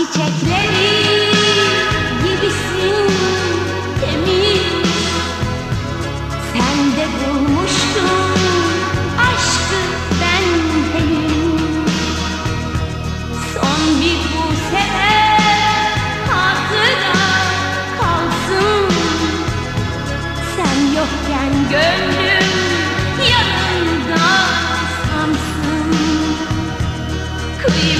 Çiçekleri gibisin temiz. Sen de bulmuştun aşkı ben henüz. Son bir bu buse hatıra kalsın. Sen yokken gönlüm yanında sansın Kıyım